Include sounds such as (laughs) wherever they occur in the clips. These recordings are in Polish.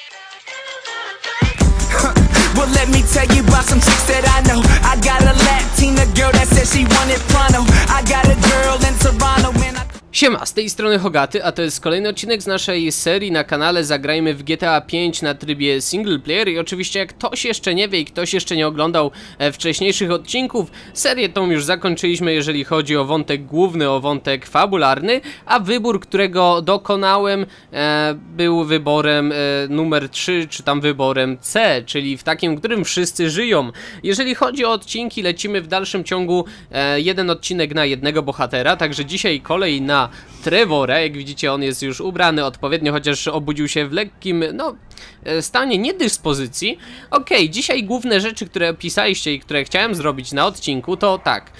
(laughs) Well, let me tell you about some chicks that I know. I got a Latina girl that says she wanted pronto. I got a girl in Toronto and I. Siema, z tej strony Hogaty, a to jest kolejny odcinek z naszej serii na kanale Zagrajmy w GTA 5 na trybie single player i oczywiście jak ktoś jeszcze nie wie i ktoś jeszcze nie oglądał e, wcześniejszych odcinków, serię tą już zakończyliśmy jeżeli chodzi o wątek główny, o wątek fabularny, a wybór, którego dokonałem e, był wyborem e, numer 3, czy tam wyborem C, czyli w takim, w którym wszyscy żyją. Jeżeli chodzi o odcinki, lecimy w dalszym ciągu e, jeden odcinek na jednego bohatera, także dzisiaj kolej na Trevora, jak widzicie on jest już ubrany odpowiednio, chociaż obudził się w lekkim, no, e, stanie niedyspozycji. Okej, dzisiaj główne rzeczy, które opisaliście i które chciałem zrobić na odcinku, to tak,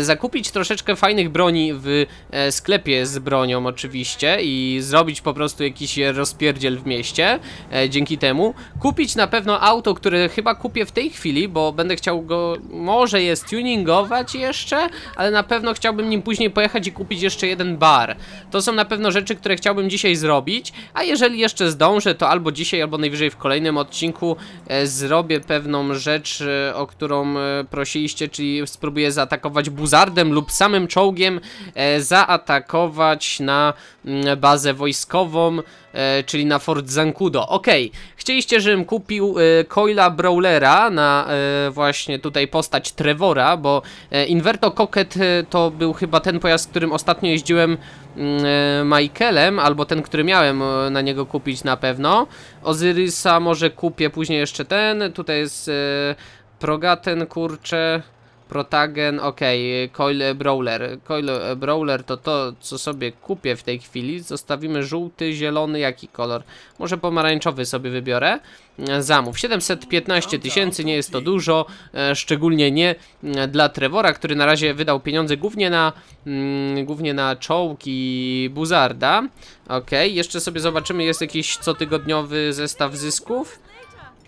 zakupić troszeczkę fajnych broni w e, sklepie z bronią oczywiście i zrobić po prostu jakiś rozpierdziel w mieście e, dzięki temu. Kupić na pewno auto, które chyba kupię w tej chwili, bo będę chciał go, może je tuningować jeszcze, ale na pewno chciałbym nim później pojechać i kupić jeszcze jeden bar. To są na pewno rzeczy, które chciałbym dzisiaj zrobić, a jeżeli jeszcze zdążę, to albo dzisiaj, albo najwyżej w kolejnym odcinku e, zrobię pewną rzecz, e, o którą e, prosiliście, czyli spróbuję zaatakować buzardem lub samym czołgiem, e, zaatakować na mm, bazę wojskową, e, czyli na Fort Zancudo. Okej, chcieliście, żebym kupił e, Coila Brawlera na właśnie tutaj postać Trevora, bo Inverto Cocket to był chyba ten pojazd, którym ostatnio jeździłem mm, Michaelem, albo ten, który miałem na niego kupić na pewno. Ozyrysa może kupię później jeszcze ten, tutaj jest Progaten, kurczę... Protagen, okej, Coil Brawler. Coil Brawler to to, co sobie kupię w tej chwili. Zostawimy żółty, zielony, jaki kolor? Może pomarańczowy sobie wybiorę. E, Zamów 715 tysięcy, nie jest to dużo, e, szczególnie nie mm, dla Trevora, który na razie wydał pieniądze głównie na, mm, głównie na czołg i buzarda. Okej, jeszcze sobie zobaczymy, jest jakiś cotygodniowy zestaw zysków.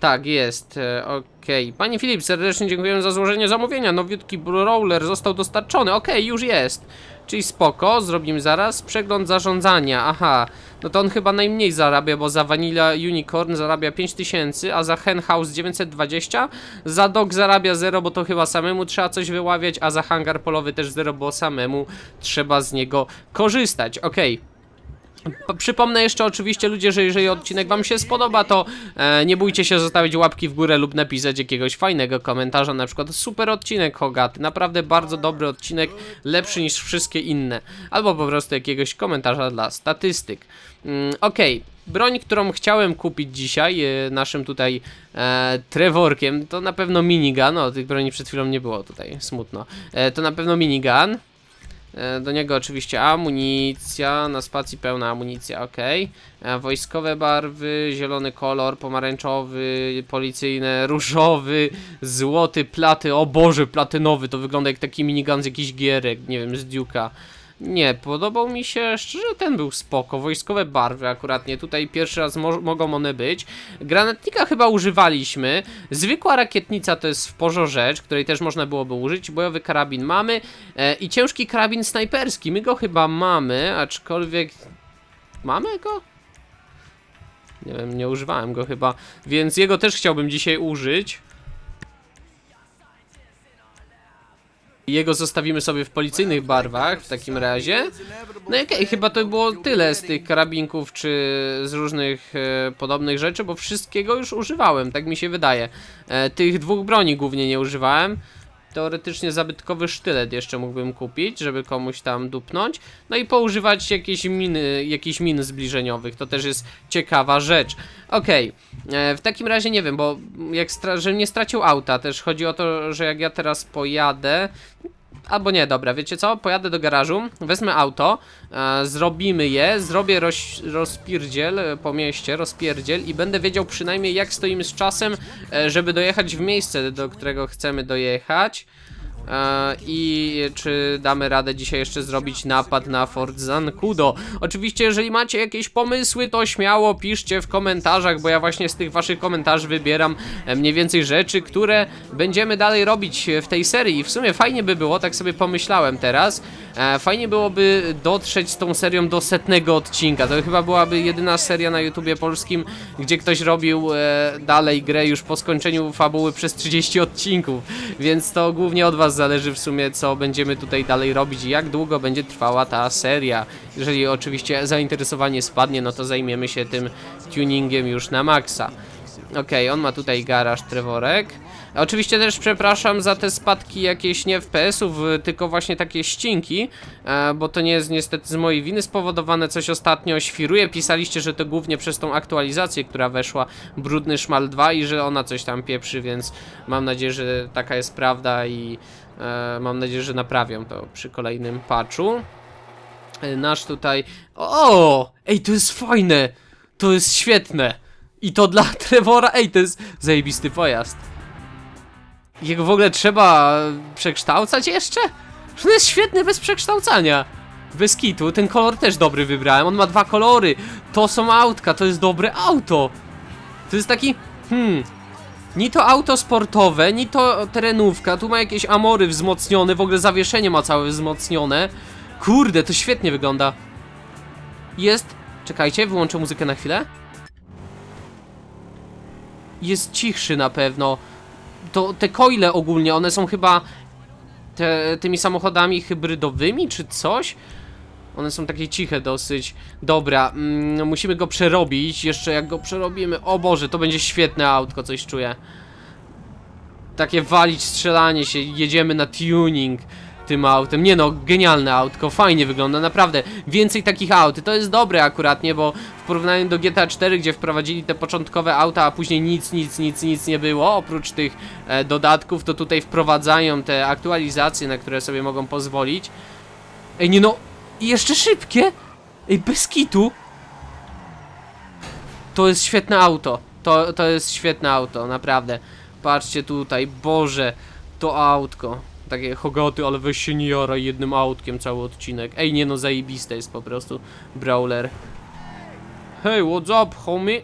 Tak, jest. e, Okej. Panie Filip, serdecznie dziękuję za złożenie zamówienia. Nowiutki roller został dostarczony. Okej, już jest. Czyli spoko, zrobimy zaraz. Przegląd zarządzania. Aha. No to on chyba najmniej zarabia, bo za Vanilla Unicorn zarabia 5000, a za Hen House 920. Za Dog zarabia 0, bo to chyba samemu trzeba coś wyławiać, a za hangar polowy też 0, bo samemu trzeba z niego korzystać. Okej. P- Przypomnę jeszcze oczywiście ludzie, że jeżeli odcinek wam się spodoba, to e, nie bójcie się zostawić łapki w górę lub napisać jakiegoś fajnego komentarza, na przykład super odcinek Hogaty, naprawdę bardzo dobry odcinek, lepszy niż wszystkie inne, albo po prostu jakiegoś komentarza dla statystyk. Mm, Okej, broń, którą chciałem kupić dzisiaj e, naszym tutaj e, to na pewno minigun, no tych broni przed chwilą nie było tutaj, smutno, e, to na pewno minigun, Do niego oczywiście amunicja, na spacji pełna amunicja, ok. Wojskowe barwy, zielony kolor, pomarańczowy, policyjne, (laughs) różowy, złoty, platy, o Boże, platynowy, to wygląda jak taki minigun z jakichś gierek, nie wiem, z Duke'a. Nie, podobał mi się, szczerze ten był spoko, wojskowe barwy akurat nie, tutaj pierwszy raz mo mogą one być. Granatnika chyba używaliśmy, zwykła rakietnica to jest w porzo rzecz, której też można byłoby użyć, bojowy karabin mamy e, i ciężki karabin snajperski, my go chyba mamy, aczkolwiek... Mamy go? Nie wiem, nie używałem go chyba, więc jego też chciałbym dzisiaj użyć. Jego zostawimy sobie w policyjnych barwach w takim razie. No i okej, chyba to było tyle z tych karabinków czy z różnych e, podobnych rzeczy, bo wszystkiego już używałem, tak mi się wydaje. E, tych dwóch broni głównie nie używałem. Teoretycznie zabytkowy sztylet jeszcze mógłbym kupić, żeby komuś tam dupnąć. No i poużywać jakieś miny, jakichś min zbliżeniowych, to też jest ciekawa rzecz. Okej, e, w takim razie nie wiem, bo jak stra- że nie stracił auta, też chodzi o to, że jak ja teraz pojadę, Albo nie, dobra, wiecie co? Pojadę do garażu, wezmę auto, e, zrobimy je, zrobię roz, rozpierdziel e, po mieście, rozpierdziel i będę wiedział przynajmniej jak stoimy z czasem, e, żeby dojechać w miejsce, do którego chcemy dojechać. E, I czy damy radę dzisiaj jeszcze zrobić napad na Fort Zancudo? Oczywiście, jeżeli macie jakieś pomysły, to śmiało piszcie w komentarzach, bo ja właśnie z tych waszych komentarzy wybieram e, mniej więcej rzeczy, które będziemy dalej robić w tej serii. I w sumie fajnie by było, tak sobie pomyślałem teraz, fajnie byłoby dotrzeć z tą serią do setnego odcinka. To chyba byłaby jedyna seria na YouTubie polskim, gdzie ktoś robił e, dalej grę już po skończeniu fabuły przez 30 odcinków. Więc to głównie od was zależy w sumie, co będziemy tutaj dalej robić i jak długo będzie trwała ta seria. Jeżeli oczywiście zainteresowanie spadnie, no to zajmiemy się tym tuningiem już na maksa. Okej, on ma tutaj garaż Trevorek. Oczywiście też przepraszam za te spadki jakieś nie FPS-ów, y, tylko właśnie takie ścinki, e, bo to nie jest niestety z mojej winy spowodowane, coś ostatnio świruje. Pisaliście, że to głównie przez tą aktualizację, która weszła, Brudny Szmal 2 i że ona coś tam pieprzy, więc mam nadzieję, że taka jest prawda i e, mam nadzieję, że naprawią to przy kolejnym patchu. E, Nasz tutaj... O! Ej, to jest fajne! To jest świetne! I to dla (laughs) Trevora, ej, to jest zajebisty pojazd. Jego w ogóle trzeba przekształcać jeszcze? To jest świetny bez przekształcania. Bez kitu, ten kolor też dobry wybrałem, on ma dwa kolory. To są autka, to jest dobre auto. To jest taki, hmm... Ni to auto sportowe, ni to terenówka, tu ma jakieś amory wzmocnione, w ogóle zawieszenie ma całe wzmocnione. Kurde, to świetnie wygląda. Jest... Czekajcie, wyłączę muzykę na chwilę. Jest cichszy na pewno. To te coile ogólnie, one są chyba te, tymi samochodami hybrydowymi czy coś? One są takie ciche dosyć. Dobra, mm, musimy go przerobić. Jeszcze jak go przerobimy. O Boże, to będzie świetne autko, coś czuję. Takie walić, strzelanie się, jedziemy na tuning tym autem. Nie no, genialne autko, fajnie wygląda, naprawdę. Więcej takich aut. To jest dobre akurat, nie? Bo w porównaniu do GTA 4, gdzie wprowadzili te początkowe auta, a później nic, nic, nic, nic nie było, oprócz tych e, dodatków, to tutaj wprowadzają te aktualizacje, na które sobie mogą pozwolić. Ej, nie no, jeszcze szybkie! Ej, bez kitu! To jest świetne auto. To, to jest świetne auto, naprawdę. Patrzcie tutaj, Boże, to autko. Takie hogoty, ale weź jaraj jednym autkiem cały odcinek. Ej, nie no, zajebiste jest po prostu Brawler. Hey, what's up, homie?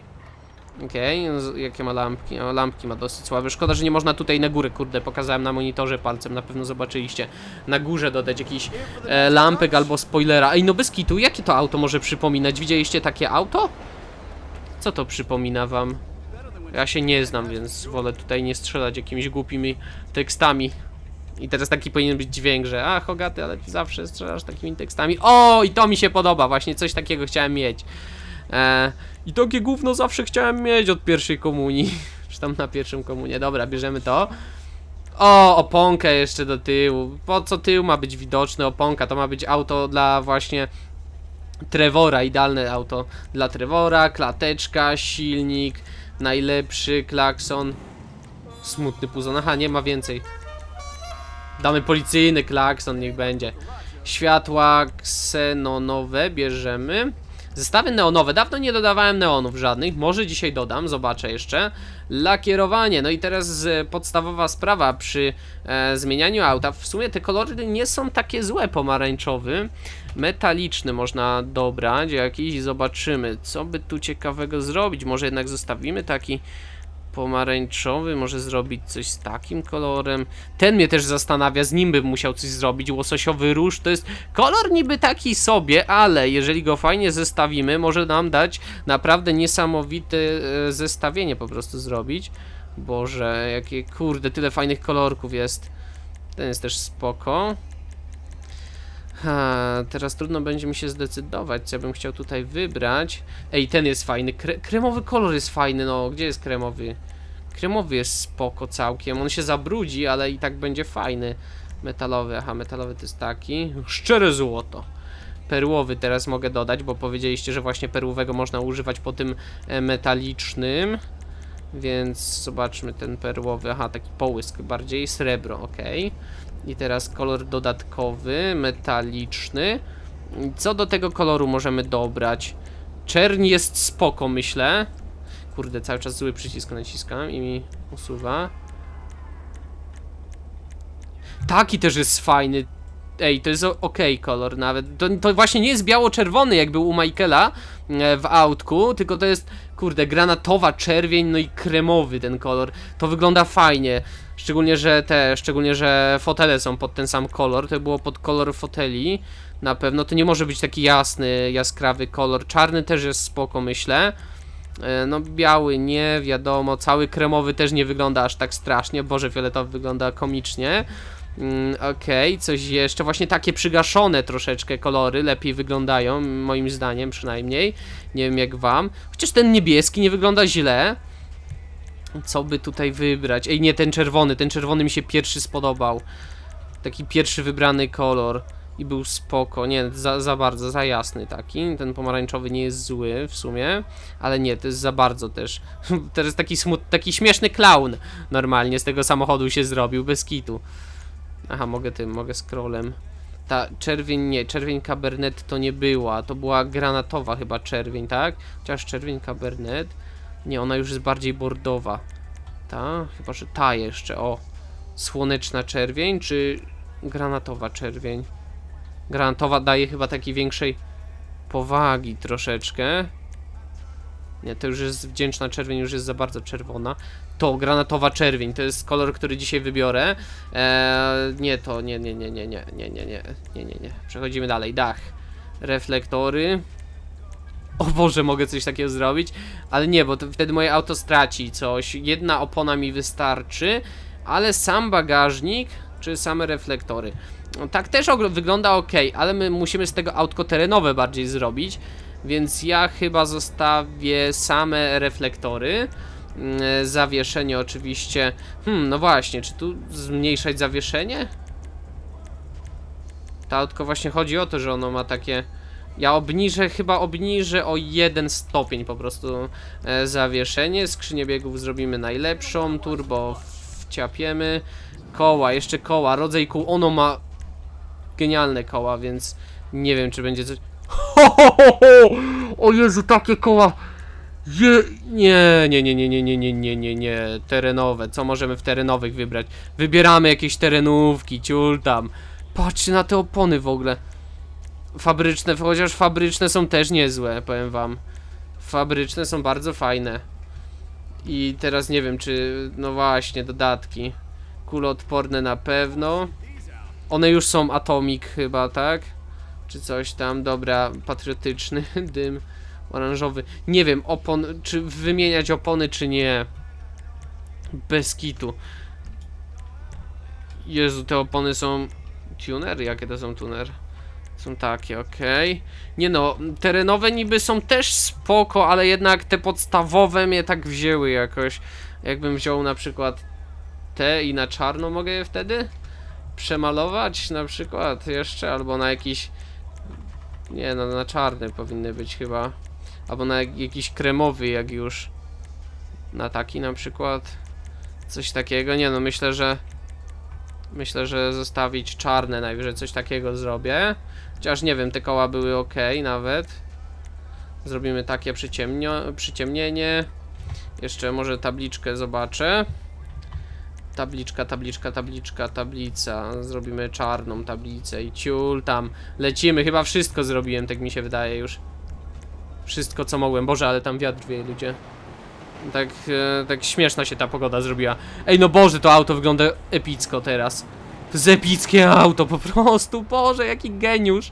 Okej, okay, jakie ma lampki? O, lampki ma dosyć słabe. Szkoda, że nie można tutaj na górę, kurde, pokazałem na monitorze palcem, na pewno zobaczyliście. Na górze dodać jakiś e, lampek albo spoilera. Ej, no bez kitu, jakie to auto może przypominać? Widzieliście takie auto? Co to przypomina wam? Ja się nie znam, więc wolę tutaj nie strzelać jakimiś głupimi tekstami. I teraz taki powinien być dźwięk, że a Hogaty, ale ty zawsze strzelasz takimi tekstami. O, i to mi się podoba, właśnie coś takiego chciałem mieć. E, I takie gówno zawsze chciałem mieć od pierwszej komunii. (laughs) Czy tam na pierwszym komunie. Dobra, bierzemy to. O, oponkę jeszcze do tyłu. Po co tył ma być widoczny? Oponka to ma być auto dla właśnie Trevora, idealne auto dla Trevora, klateczka, silnik, najlepszy klakson. Smutny puzon, aha, nie ma więcej. Damy policyjny klakson, niech będzie. Światła ksenonowe bierzemy. Zestawy neonowe. Dawno nie dodawałem neonów żadnych. Może dzisiaj dodam, zobaczę jeszcze. Lakierowanie. No i teraz e, podstawowa sprawa przy e, zmienianiu auta. W sumie te kolory nie są takie złe. Pomarańczowy. Metaliczny można dobrać jakiś. Zobaczymy, co by tu ciekawego zrobić. Może jednak zostawimy taki pomarańczowy, może zrobić coś z takim kolorem. Ten mnie też zastanawia, z nim bym musiał coś zrobić. Łososiowy róż to jest kolor niby taki sobie, ale jeżeli go fajnie zestawimy, może nam dać naprawdę niesamowite e, zestawienie po prostu zrobić. Boże, jakie kurde, tyle fajnych kolorków jest. Ten jest też spoko. Teraz trudno będzie mi się zdecydować, co ja bym chciał tutaj wybrać. Ej, ten jest fajny. Kre kremowy kolor jest fajny, no. Gdzie jest kremowy? Kremowy jest spoko całkiem. On się zabrudzi, ale i tak będzie fajny. Metalowy, aha, metalowy to jest taki. Szczere złoto. Perłowy teraz mogę dodać, bo powiedzieliście, że właśnie perłowego można używać po tym e, metalicznym. Więc zobaczmy ten perłowy. Aha, taki połysk bardziej. Srebro, ok. I teraz kolor dodatkowy, metaliczny. Co do tego koloru możemy dobrać? Czerń jest spoko, myślę. Kurde, cały czas zły przycisk naciskam i mi usuwa. Taki też jest fajny. Ej, to jest ok kolor nawet. To, to właśnie nie jest biało-czerwony, jak był u Michaela e, w autku, tylko to jest kurde, granatowa, czerwień, no i kremowy ten kolor. To wygląda fajnie. Szczególnie, że te, szczególnie, że fotele są pod ten sam kolor. To było pod kolor foteli. Na pewno to nie może być taki jasny, jaskrawy kolor. Czarny też jest spoko, myślę. E, No biały nie, wiadomo, cały kremowy też nie wygląda aż tak strasznie, boże fioletowy wygląda komicznie. Mm, Okej, coś jeszcze, właśnie takie przygaszone troszeczkę kolory lepiej wyglądają, moim zdaniem przynajmniej. Nie wiem jak wam. Chociaż ten niebieski nie wygląda źle. Co by tutaj wybrać? Ej, nie, ten czerwony, ten czerwony mi się pierwszy spodobał. Taki pierwszy wybrany kolor. I był spoko, nie, za, za bardzo, za jasny taki. Ten pomarańczowy nie jest zły w sumie, ale nie, to jest za bardzo też. (laughs) Teraz taki smut, taki śmieszny clown normalnie z tego samochodu się zrobił, bez kitu. Aha, mogę tym, mogę scrollem. Ta czerwień nie, czerwień Cabernet to nie była, to była granatowa chyba czerwień, tak? Chociaż czerwień Cabernet, nie, ona już jest bardziej bordowa. Ta, chyba że ta jeszcze, o. Słoneczna czerwień, czy granatowa czerwień? Granatowa daje chyba takiej większej powagi troszeczkę. Nie, to już jest wdzięczna czerwień, już jest za bardzo czerwona. To, granatowa czerwień, to jest kolor, który dzisiaj wybiorę. Eee, nie, to, nie, nie, nie, nie, nie, nie, nie, nie, nie, nie. Przechodzimy dalej, dach. Reflektory. O Boże, mogę coś takiego zrobić, ale nie, bo wtedy moje auto straci coś. Jedna opona mi wystarczy, ale sam bagażnik, czy same reflektory. No, tak też wygląda ok, ale my musimy z tego autko terenowe bardziej zrobić, więc ja chyba zostawię same reflektory. Mm, Zawieszenie oczywiście. Hmm, no właśnie, czy tu zmniejszać zawieszenie? To autko właśnie chodzi o to, że ono ma takie. Ja obniżę, chyba obniżę o jeden stopień po prostu e, zawieszenie. Skrzynię biegów zrobimy najlepszą, turbo wciapiemy. Koła, jeszcze koła, rodzaj kół, ono ma genialne koła, więc nie wiem, czy będzie coś... Ho, ho, ho, ho! O Jezu, takie koła! Je... Nie, nie, nie, nie, nie, nie, nie, nie, nie, nie, terenowe, co możemy w terenowych wybrać? Wybieramy jakieś terenówki, ciul tam. Patrzcie na te opony w ogóle. Fabryczne, chociaż fabryczne są też niezłe, powiem wam. Fabryczne są bardzo fajne. I teraz nie wiem, czy... No właśnie, dodatki. Kuloodporne na pewno. One już są Atomic chyba, tak? Czy coś tam, dobra, patriotyczny (laughs) dym oranżowy. Nie wiem, opon, czy wymieniać opony, czy nie. Bez kitu. Jezu, te opony są... Tuner? Jakie to są tuner? Są takie, okej. Nie no, terenowe niby są też spoko, ale jednak te podstawowe mnie tak wzięły jakoś. Jakbym wziął na przykład te i na czarno mogę je wtedy przemalować na przykład jeszcze, albo na jakiś... Nie no, na czarny powinny być chyba. Albo na jak- jakiś kremowy jak już. Na taki na przykład. Coś takiego, nie no, myślę, że... Myślę, że zostawić czarne najwyżej, coś takiego zrobię. Chociaż nie wiem, te koła były ok nawet. Zrobimy takie przyciemnienie. Jeszcze może tabliczkę zobaczę. Tabliczka, tabliczka, tabliczka, tablica. Zrobimy czarną tablicę i ciul tam. Lecimy, chyba wszystko zrobiłem, tak mi się wydaje już. Wszystko co mogłem. Boże, ale tam wiatr wieje, ludzie. Tak, e, tak śmieszna się ta pogoda zrobiła. Ej, no Boże, to auto wygląda epicko teraz. To jest epickie auto, po prostu. Boże, jaki geniusz.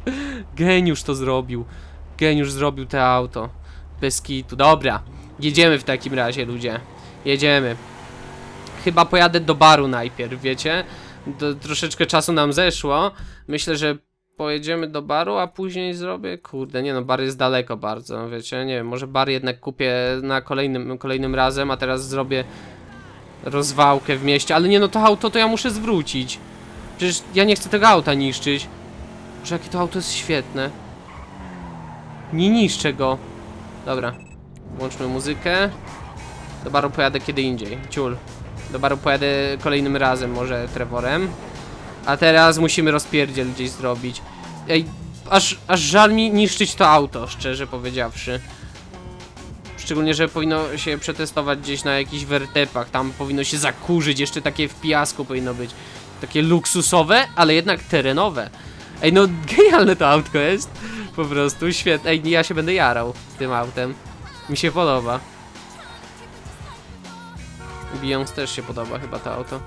Geniusz to zrobił. Geniusz zrobił to auto. Bez kitu. Dobra, jedziemy w takim razie, ludzie. Jedziemy. Chyba pojadę do baru najpierw, wiecie? Do, troszeczkę czasu nam zeszło. Myślę, że pojedziemy do baru, a później zrobię. Kurde, nie no, bar jest daleko bardzo, wiecie? Nie wiem, może bar jednak kupię na kolejnym, kolejnym razem, a teraz zrobię rozwałkę w mieście. Ale nie no, to auto to ja muszę zwrócić. Przecież ja nie chcę tego auta niszczyć. Że jakie to auto jest świetne. Nie niszczę go. Dobra, włączmy muzykę. Do baru pojadę kiedy indziej. Ciul. Do baru pojadę kolejnym razem, może Trevorem. A teraz musimy rozpierdziel gdzieś zrobić. Ej, aż, aż żal mi niszczyć to auto, szczerze powiedziawszy. Szczególnie, że powinno się przetestować gdzieś na jakichś wertepach. Tam powinno się zakurzyć, jeszcze takie w piasku powinno być. Takie luksusowe, ale jednak terenowe. Ej, no (laughs) genialne to autko jest. Po prostu świetne. Ej, ja się będę jarał z tym autem. Mi się podoba. Beyoncé też się podoba chyba to auto.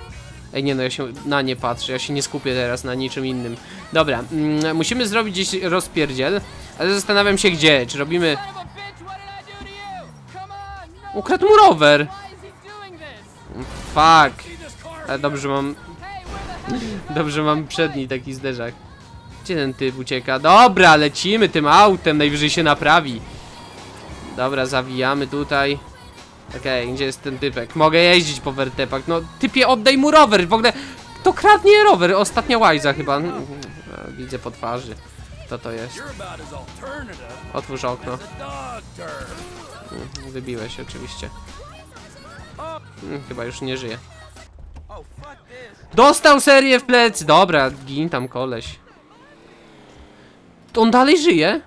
Ej, nie no, ja się na nie patrzę, ja się nie skupię teraz na niczym innym. Dobra, mm, musimy zrobić gdzieś rozpierdziel, ale zastanawiam się gdzie, czy robimy... Ukradł mu rower! Fuck! Ale dobrze mam, dobrze mam przedni taki zderzak. Gdzie ten typ ucieka? Dobra, lecimy tym autem, najwyżej się naprawi. Dobra, zawijamy tutaj. Okej, gdzie jest ten typek? Mogę jeździć po wertepach. No, typie, oddaj mu rower. W ogóle, to kradnie rower. Ostatnia łajza chyba. Mm, a, Widzę po twarzy. Co to jest? Otwórz okno. Mm, Wybiłeś oczywiście. Mm, Chyba już nie żyje. Dostał serię w plecy. Dobra, gin tam koleś. To On dalej żyje?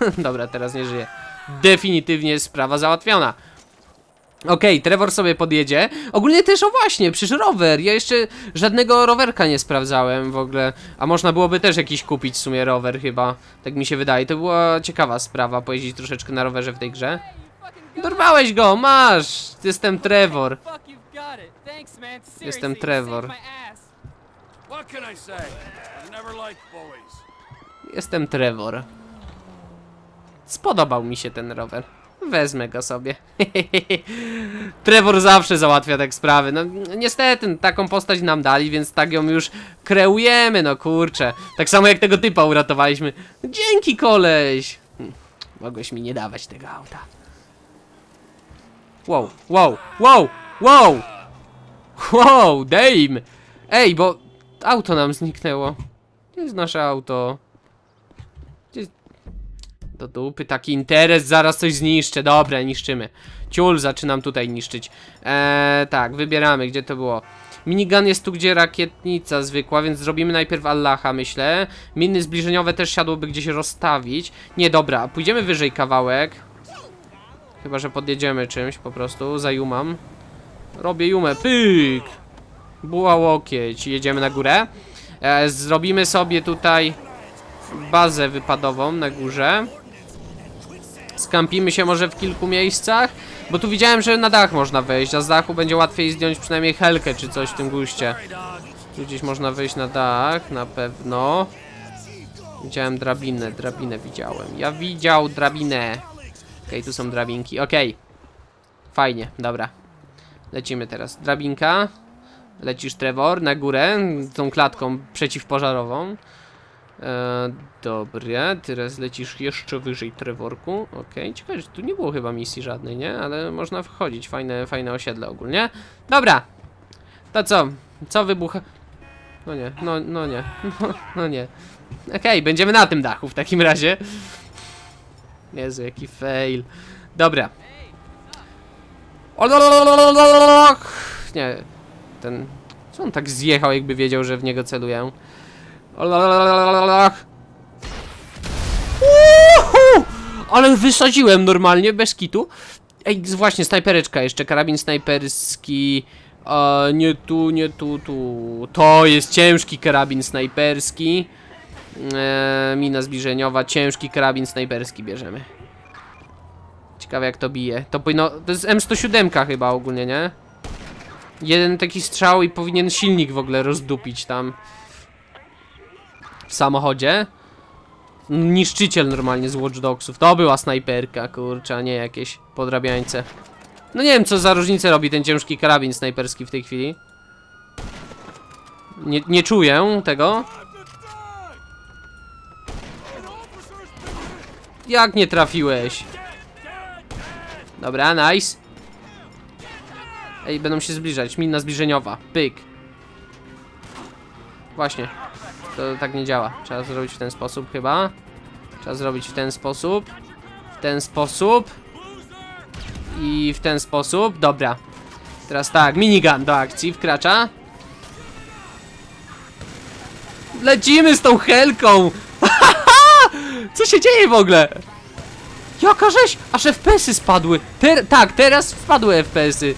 (laughs) Dobra, teraz nie żyje. Definitywnie sprawa załatwiona. Okej, Trevor sobie podjedzie. Ogólnie też, o właśnie, przecież rower. Ja jeszcze żadnego rowerka nie sprawdzałem w ogóle. A można byłoby też jakiś kupić w sumie rower chyba. Tak mi się wydaje. To była ciekawa sprawa, pojeździć troszeczkę na rowerze w tej grze. Dorwałeś go, masz! Jestem Trevor. Jestem Trevor. saved my Spodobał mi się ten rower. Wezmę go sobie. (laughs) Trevor zawsze załatwia tak sprawy. No niestety, taką postać nam dali, więc tak ją już kreujemy, no kurczę. Tak samo jak tego typa uratowaliśmy. Dzięki koleś! Hm, Mogłeś mi nie dawać tego auta. Wow, wow, wow, wow! Wow, dame! Ej, bo auto nam zniknęło. Gdzie jest nasze auto? Do dupy, taki interes, zaraz coś zniszczę. Dobra, niszczymy. Ciul, zaczynam tutaj niszczyć. Eee, tak, wybieramy, gdzie to było. Minigun jest tu, gdzie rakietnica zwykła, więc zrobimy najpierw Allaha, myślę. Miny zbliżeniowe też siadłoby gdzieś rozstawić. Nie, dobra, pójdziemy wyżej kawałek. Chyba, że podjedziemy czymś po prostu, zajumam. Robię jumę, pyk! Buła łokieć, jedziemy na górę. E, zrobimy sobie tutaj bazę wypadową na górze. Skampimy się może w kilku miejscach, bo tu widziałem, że na dach można wejść, a z dachu będzie łatwiej zdjąć przynajmniej helkę czy coś w tym guście. Tu gdzieś można wejść na dach, na pewno. Widziałem drabinę, drabinę widziałem. Ja widział drabinę. Okej, tu są drabinki, okej. Fajnie, dobra. Lecimy teraz. Drabinka. Lecisz Trevor na górę, tą klatką przeciwpożarową. E, Dobre, teraz lecisz jeszcze wyżej Trevorku. Okej, ciekawe, że tu nie było chyba misji żadnej, nie? Ale można wchodzić, fajne, fajne osiedle ogólnie. Dobra, to co? Co wybucha? No nie, no, no nie, no, (laughs) no nie. Okej, będziemy na tym dachu w takim razie. Jezu, jaki fail. Dobra. Nie, ten... Co on tak zjechał, jakby wiedział, że w niego celuję? Uhu! Ale wysadziłem normalnie, bez kitu. Ej, właśnie, snajpereczka jeszcze, karabin snajperski. A, nie tu, nie tu, tu. To jest ciężki karabin snajperski. E, mina zbliżeniowa, ciężki karabin snajperski bierzemy. Ciekawe jak to bije. To powinno, to jest M107 chyba ogólnie, nie? Jeden taki strzał i powinien silnik w ogóle rozdupić tam. W samochodzie. Niszczyciel normalnie z Watch Dogsów. To była snajperka, kurczę, a nie jakieś podrabiańce. No nie wiem, co za różnicę robi ten ciężki karabin snajperski w tej chwili. Nie, nie czuję tego. Jak nie trafiłeś? Dobra, nice. Ej, będą się zbliżać. Mina zbliżeniowa. Pyk. Właśnie. To tak nie działa. Trzeba zrobić w ten sposób chyba. Trzeba zrobić w ten sposób. W ten sposób. I w ten sposób. Dobra. Teraz tak, minigun do akcji wkracza. Lecimy z tą helką! (laughs) Co się dzieje w ogóle? Jaka żeś? Aż FPS-y spadły. Ter tak, teraz wpadły FPS-y.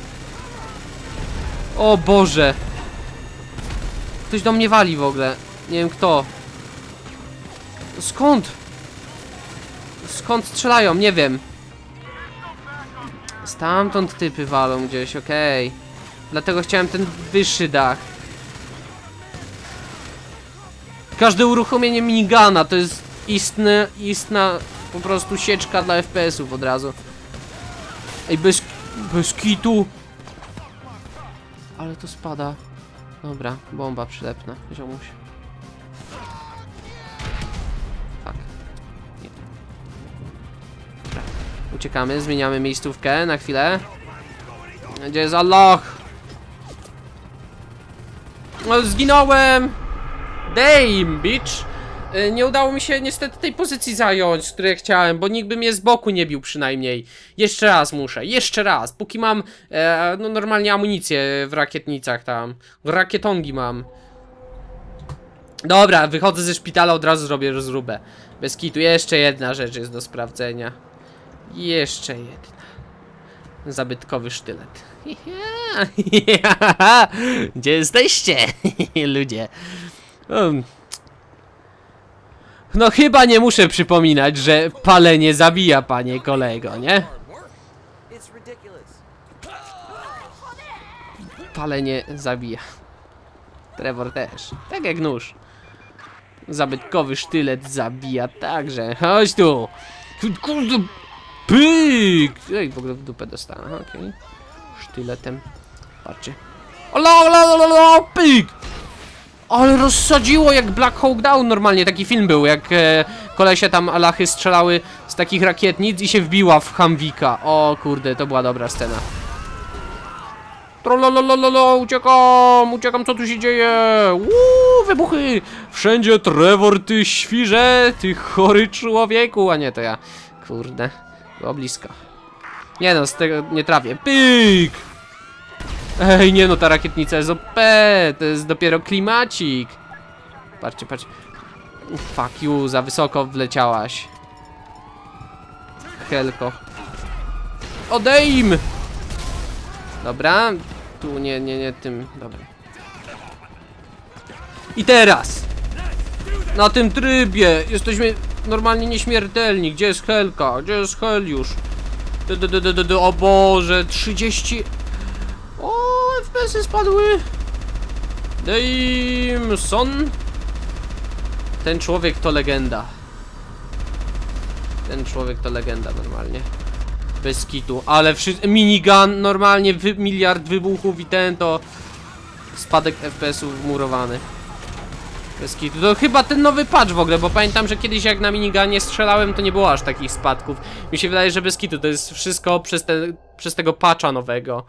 O Boże. Ktoś do mnie wali w ogóle. Nie wiem kto. Skąd? Skąd strzelają? Nie wiem. Stamtąd typy walą gdzieś, okej. Dlatego chciałem ten wyższy dach. Każde uruchomienie minigana to jest istne, istna po prostu sieczka dla FPS-ów od razu. Ej, bez, bez kitu. Ale to spada. Dobra, bomba przylepna, ziomuś. Uciekamy, zmieniamy miejscówkę na chwilę. Gdzie jest Allah? No, zginąłem! Damn, bitch! Y, Nie udało mi się niestety tej pozycji zająć, z której chciałem, bo nikt by mnie z boku nie bił przynajmniej. Jeszcze raz muszę, jeszcze raz, póki mam e, no normalnie amunicję w rakietnicach tam. Rakietongi mam. Dobra, wychodzę ze szpitala, od razu zrobię rozróbę. Bez kitu, jeszcze jedna rzecz jest do sprawdzenia. Jeszcze jedna. Zabytkowy sztylet. (laughs) Gdzie jesteście, (laughs) ludzie? Um. No chyba nie muszę przypominać, że palenie zabija, panie kolego, nie? Palenie zabija. Trevor też. Tak jak nóż. Zabytkowy sztylet zabija także. Chodź tu. Kurde. Pyk! Ej, w ogóle w dupę dostałem. Okej. Sztyletem. Patrzcie. Ola, ola, ola, ola, pyk! Ale rozsadziło jak Black Hawk Down normalnie, taki film był, jak e, kolesie tam alachy strzelały z takich rakietnic i się wbiła w Hamwika. O kurde, to była dobra scena. Trollolololo, uciekam, uciekam, co tu się dzieje? Uuu, wybuchy! Wszędzie Trevor, ty świrze, ty chory człowieku, a nie, to ja. Kurde, było blisko. Nie no, z tego nie trafię. Pyk! Ej, nie no, ta rakietnica jest OP, to jest dopiero klimacik. Patrzcie, patrzcie. Fuck you, za wysoko wleciałaś. Helko. Odejm! Dobra, tu nie, nie, nie, tym, dobra. I teraz! Na tym trybie jesteśmy normalnie nieśmiertelni. Gdzie jest Helka? Gdzie jest Heliusz? O Boże, 30... O, FPS-y spadły. Jameson. Ten człowiek to legenda. Ten człowiek to legenda normalnie. Bez kitu, ale minigun normalnie, wy miliard wybuchów i ten to spadek FPS-ów wmurowany. Bez kitu. To chyba ten nowy patch w ogóle, bo pamiętam, że kiedyś jak na minigunie strzelałem, to nie było aż takich spadków. Mi się wydaje, że bez kitu to jest wszystko przez, te, przez tego patcha nowego.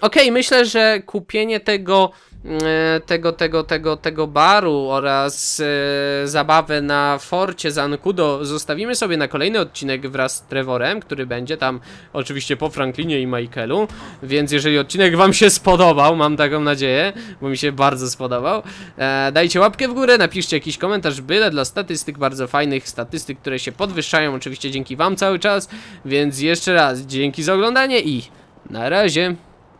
Okej, myślę, że kupienie tego, e, tego, tego, tego, tego baru oraz e, zabawę na forcie Zankudo zostawimy sobie na kolejny odcinek wraz z Trevorem, który będzie tam oczywiście po Franklinie i Michaelu, więc jeżeli odcinek wam się spodobał, mam taką nadzieję, bo mi się bardzo spodobał, e, dajcie łapkę w górę, napiszcie jakiś komentarz, byle dla statystyk, bardzo fajnych statystyk, które się podwyższają, oczywiście dzięki wam cały czas, więc jeszcze raz dzięki za oglądanie i na razie.